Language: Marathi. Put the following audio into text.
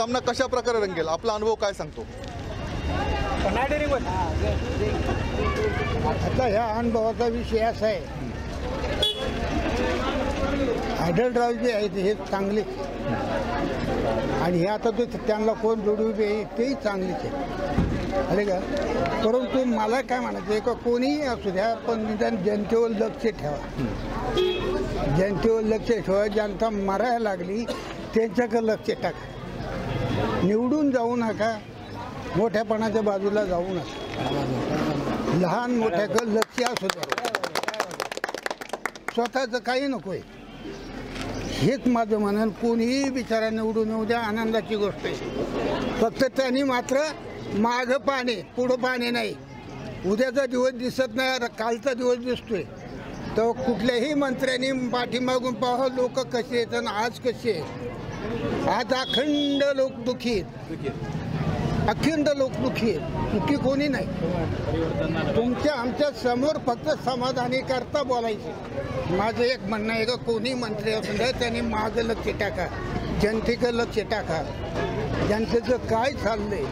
सामना कशा प्रकारे रंगेल? आपला अनुभव काय सांगतो? आता ह्या अनुभवाचा विषय असा आहे. आढळराव जे आहेत हे चांगलेच आणि हे आता तो त्यांना कोण जोडू बी आहे तेही चांगलेच आहे. अरे का? परंतु मला काय म्हणायचं आहे का कोणीही असू द्या पण निदान जनतेवर लक्ष ठेवा. जनतेवर लक्ष ठेवा जनता मरायला लागली त्यांच्याकडे लक्ष टाका. निवडून जाऊ नका. मोठ्यापणाच्या बाजूला जाऊ नका. लहान मोठ्याकडे लक्ष असू द्या. स्वतःचं काही नको आहे हेच माझं म्हणाल कोणीही बिचारा निवडून येऊ द्या आनंदाची गोष्ट आहे. फक्त त्यांनी मात्र मागं पाणी पुढं पाणी नाही. उद्याचा दिवस दिसत नाही कालचा दिवस दिसतोय. तर कुठल्याही मंत्र्यांनी पाठीमागून पाहा लोक कसे आहेत आणि आज कसे आहेत. आज अखंड लोक दुखी आहेत. अखंड लोक दुखी आहेत. दुखी कोणी नाही. तुमच्या आमच्यासमोर फक्त समाधानी करता बोलायचे. माझं एक म्हणणं आहे का कोणी मंत्री असू त्यांनी माझं लक्ष टाका. जनतेकडे लक्ष टाका. जनतेचं काय चाललंय?